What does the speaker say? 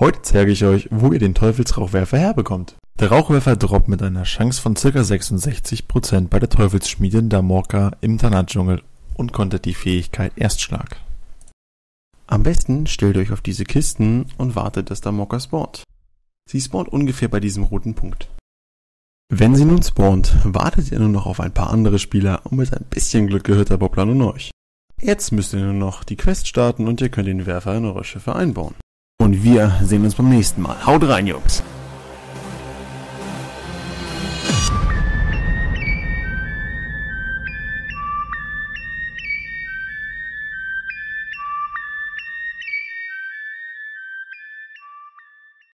Heute zeige ich euch, wo ihr den Teufelsrauchwerfer herbekommt. Der Rauchwerfer droppt mit einer Chance von ca. 66% bei der Teufelsschmiede in Damorka im Tanat-Dschungel und konnte die Fähigkeit Erstschlag. Am besten stellt euch auf diese Kisten und wartet, dass Damorka spawnt. Sie spawnt ungefähr bei diesem roten Punkt. Wenn sie nun spawnt, wartet ihr nur noch auf ein paar andere Spieler und mit ein bisschen Glück gehört der Bobbler nun euch. Jetzt müsst ihr nur noch die Quest starten und ihr könnt den Werfer in eure Schiffe einbauen. Und wir sehen uns beim nächsten Mal. Haut rein, Jungs!